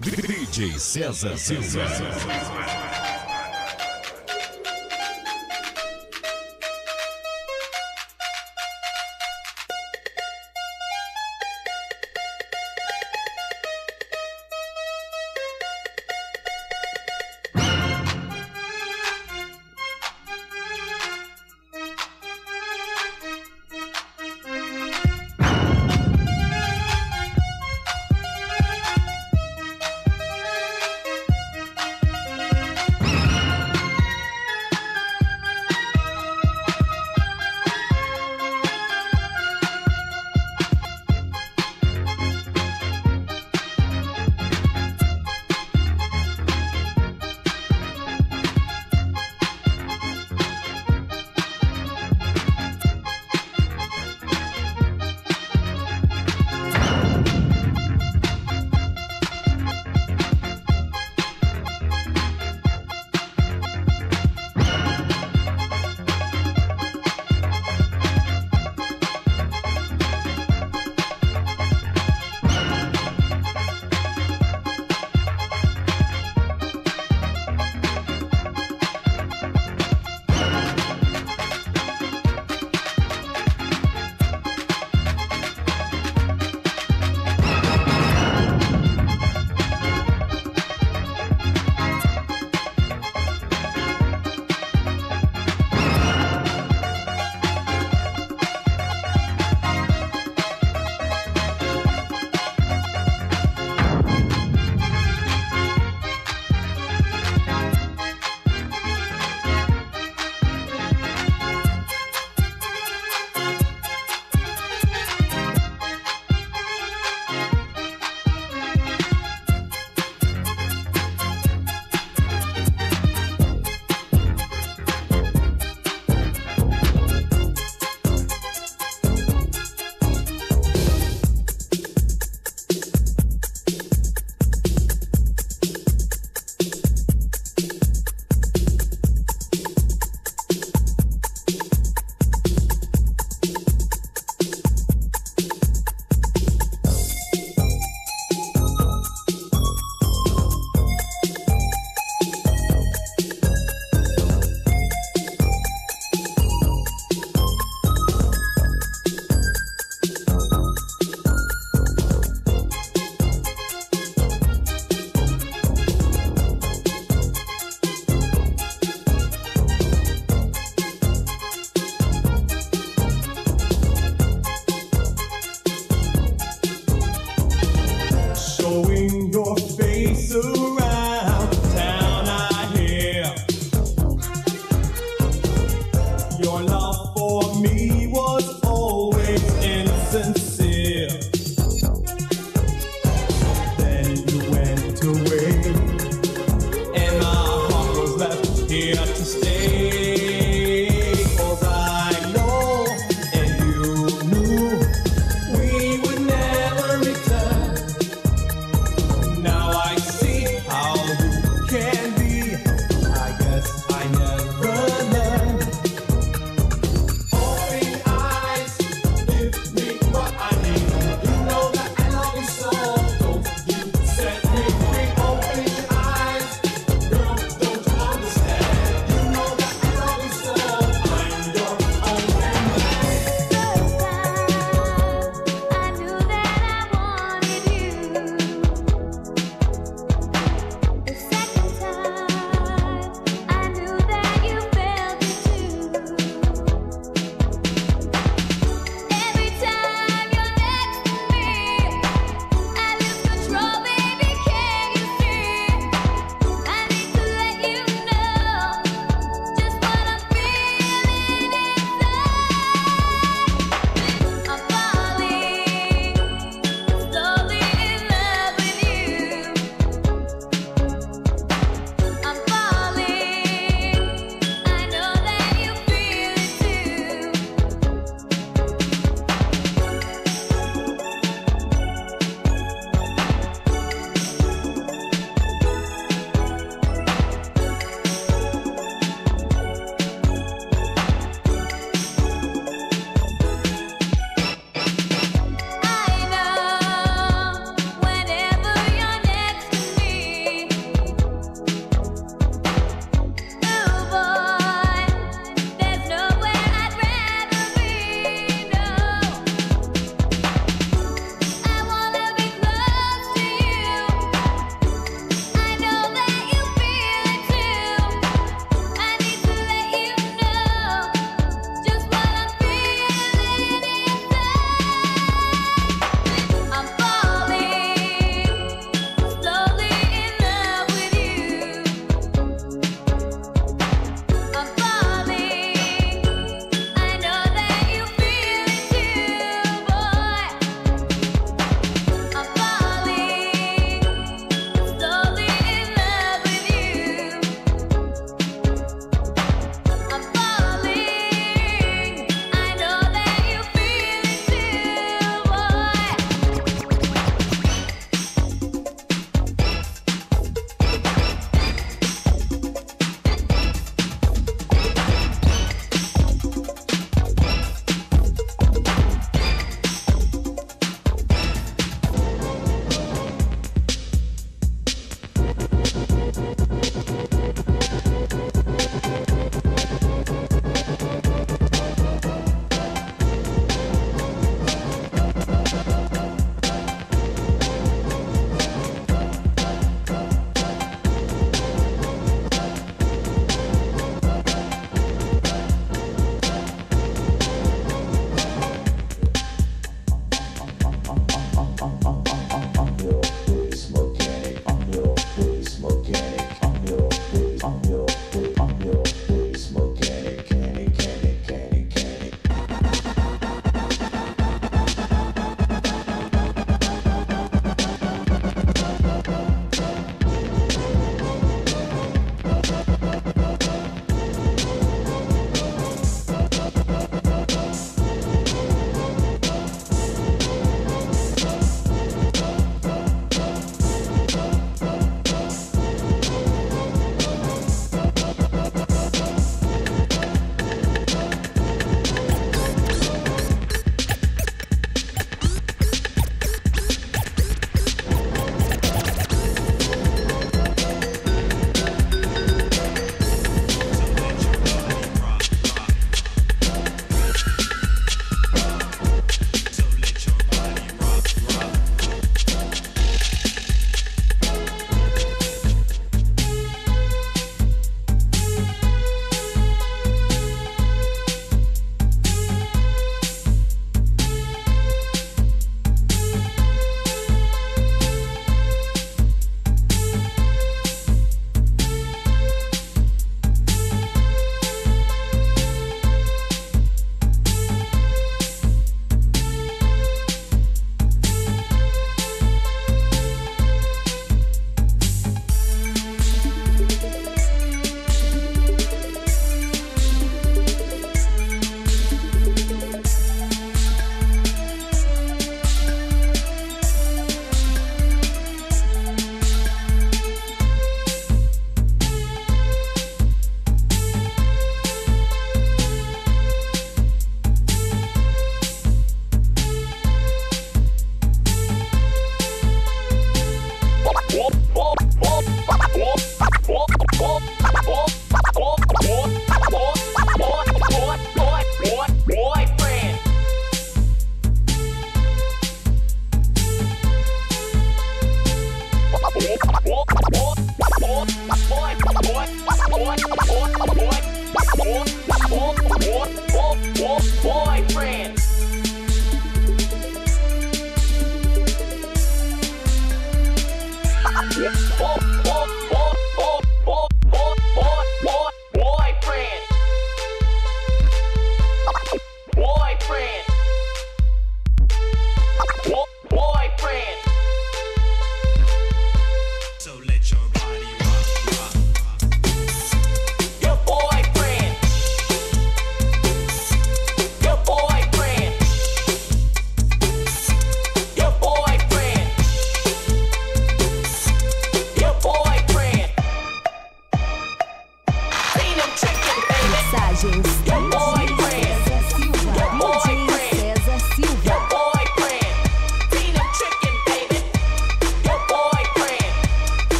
DJ César Silva.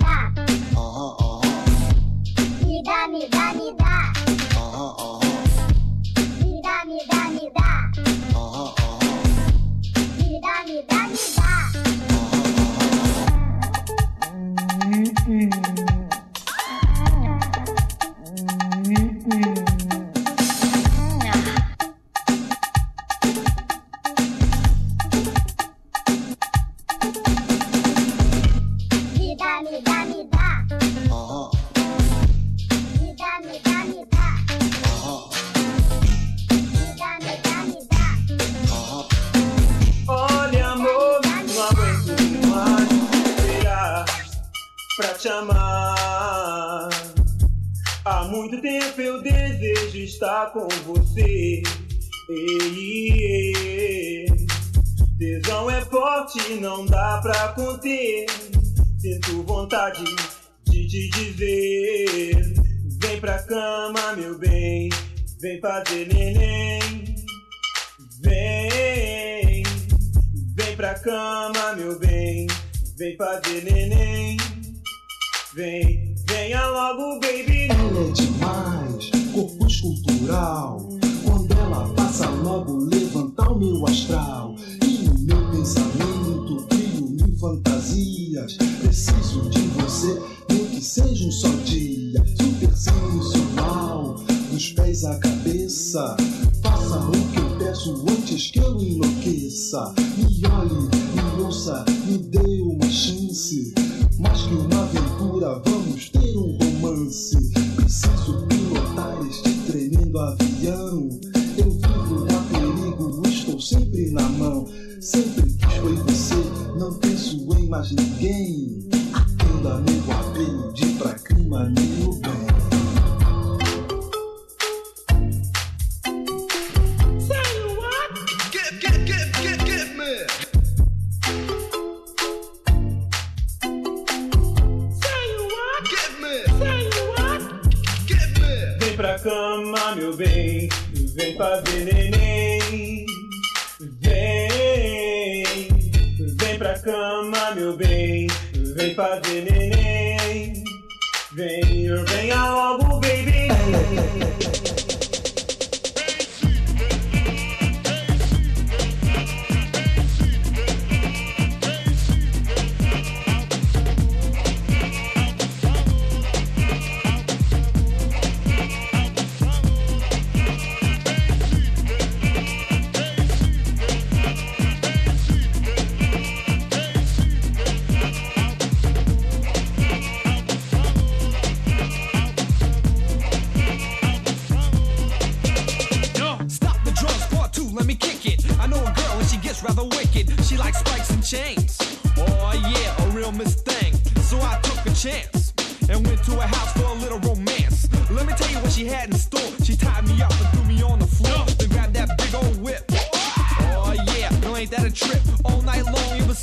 oh forte não dá pra conter. Sinto vontade de te dizer: Vem pra cama, meu bem, vem fazer neném. Vem, vem pra cama, meu bem, vem fazer neném. Vem, venha logo, baby. Ela é demais, corpo escultural. Quando ela passa logo, levantar o meu astral meu pensamento, crio mil fantasias. Preciso de você, nem que seja um só dia. Superzinho mal, dos pés à cabeça. Faça o que eu peço antes que eu enlouqueça. Me olhe, me ouça, me dê o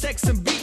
sex and beat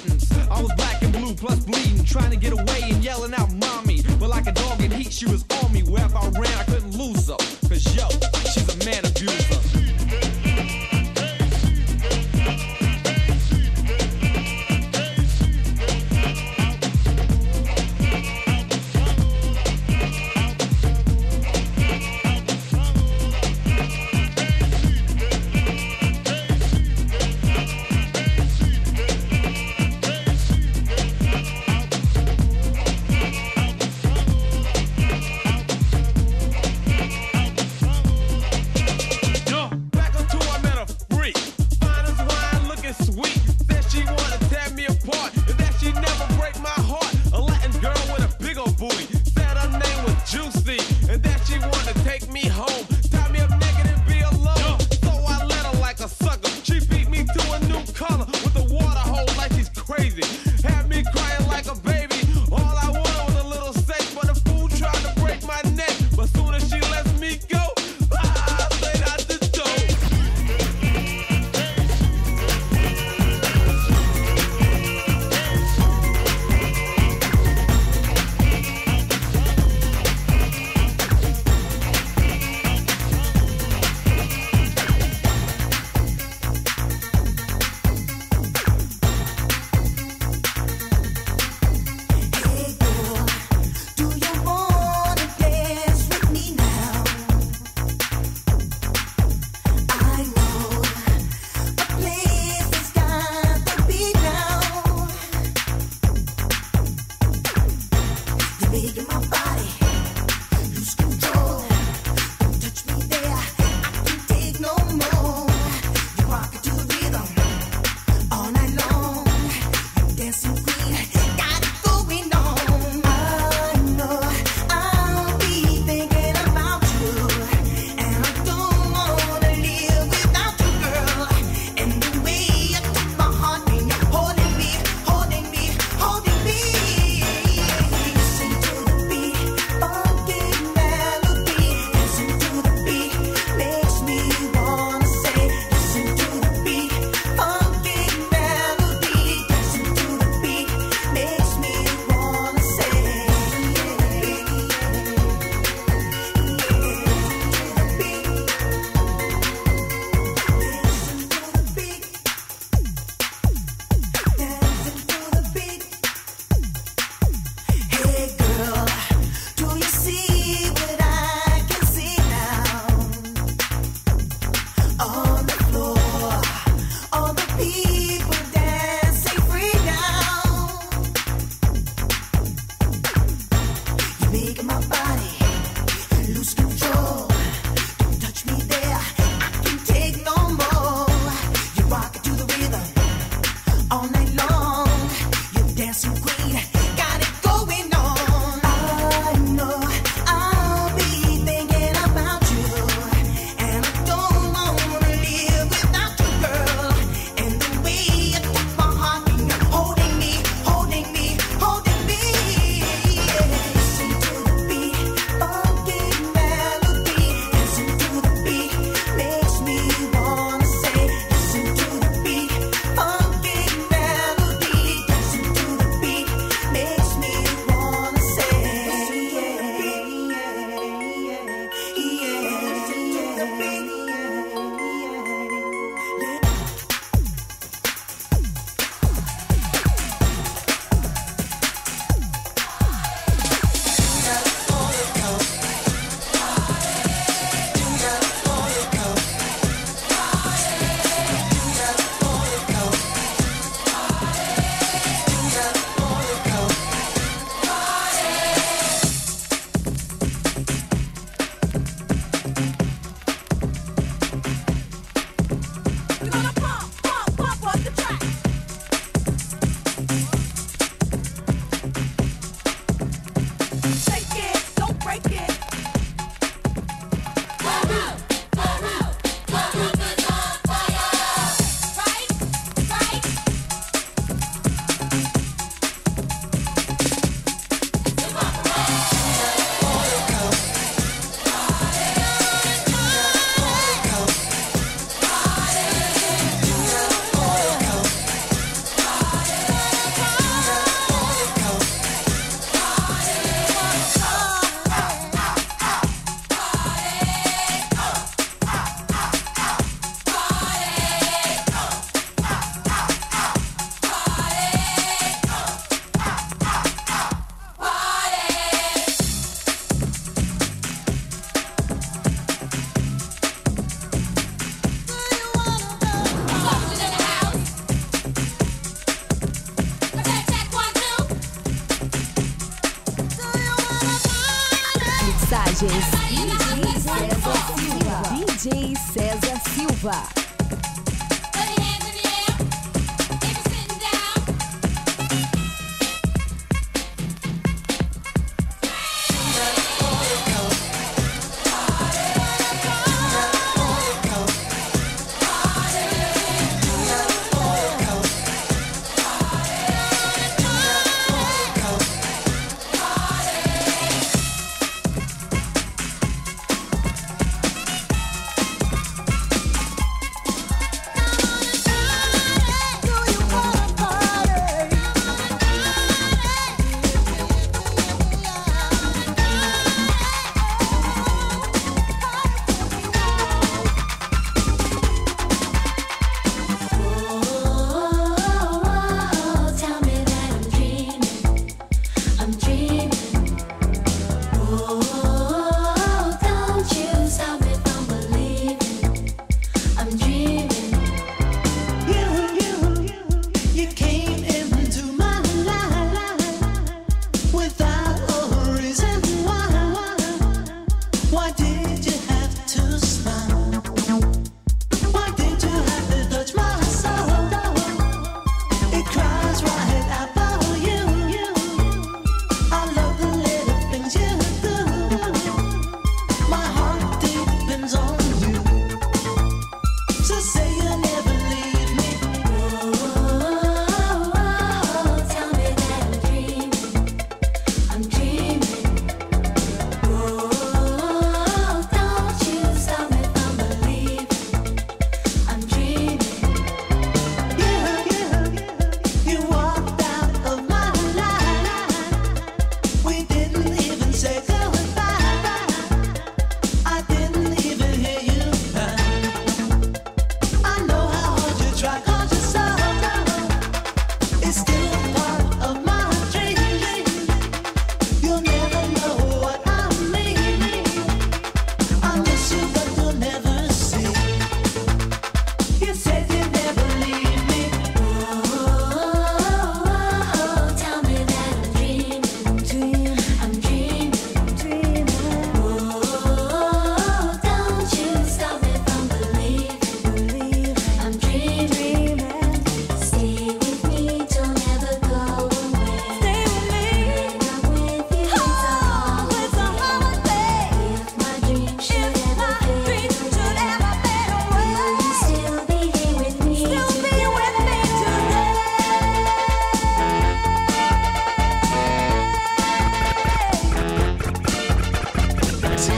did you have to smile?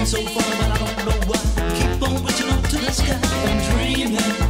so far, but I don't know why. Keep on reaching up to the sky I'm dreaming.